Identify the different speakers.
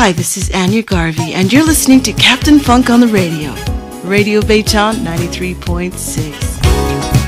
Speaker 1: Hi, this is Anya Garvey, and you're listening to Captain Funk on the radio. Radio Baytown 93.6.